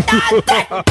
大队。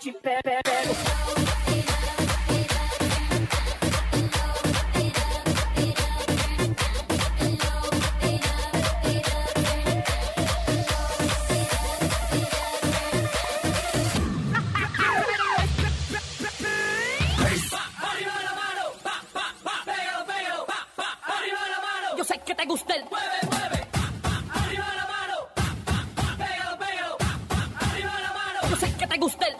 Arriba la mano Pégalo, pégalo Arriba la mano Yo sé que te gusta el Arriba la mano Pégalo, pégalo Arriba la mano Yo sé que te gusta el